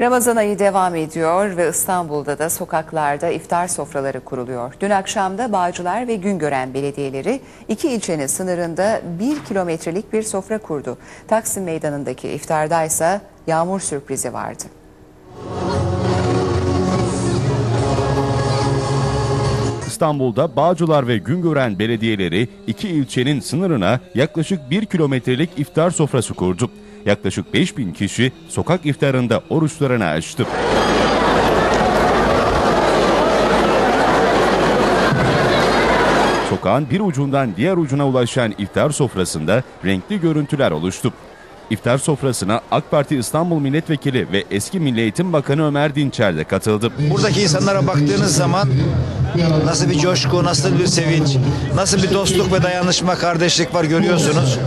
Ramazan ayı devam ediyor ve İstanbul'da da sokaklarda iftar sofraları kuruluyor. Dün akşam da Bağcılar ve Güngören belediyeleri iki ilçenin sınırında bir kilometrelik bir sofra kurdu. Taksim Meydanı'ndaki iftarda ise yağmur sürprizi vardı. İstanbul'da Bağcılar ve Güngören belediyeleri iki ilçenin sınırına yaklaşık 1 kilometrelik iftar sofrası kurdu. Yaklaşık 5000 kişi sokak iftarında oruçlarını açtı. Sokağın bir ucundan diğer ucuna ulaşan iftar sofrasında renkli görüntüler oluştu. İftar sofrasına AK Parti İstanbul Milletvekili ve eski Milli Eğitim Bakanı Ömer Dinçer de katıldı. Buradaki insanlara baktığınız zaman nasıl bir coşku, nasıl bir sevinç, nasıl bir dostluk ve dayanışma, kardeşlik var görüyorsunuz.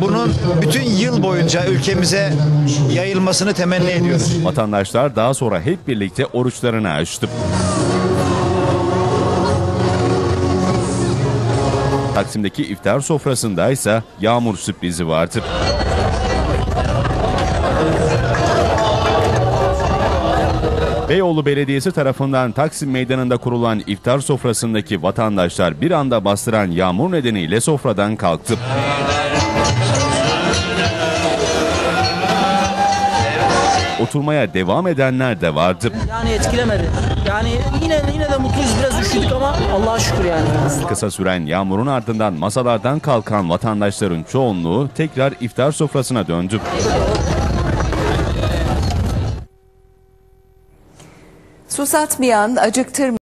Bunun bütün yıl boyunca ülkemize yayılmasını temenni ediyoruz. Vatandaşlar daha sonra hep birlikte oruçlarını açtı. Taksim'deki iftar sofrasında ise yağmur sürprizi vardı. Beyoğlu Belediyesi tarafından Taksim Meydanı'nda kurulan iftar sofrasındaki vatandaşlar bir anda bastıran yağmur nedeniyle sofradan kalktı. Oturmaya devam edenler de vardı. Yani etkilemedi. Yani yine yine de mutluyuz. Biraz üşüdük ama Allah'a şükür yani. Kısa süren yağmurun ardından masalardan kalkan vatandaşların çoğunluğu tekrar iftar sofrasına döndü. Susatmayan, acıktırmayan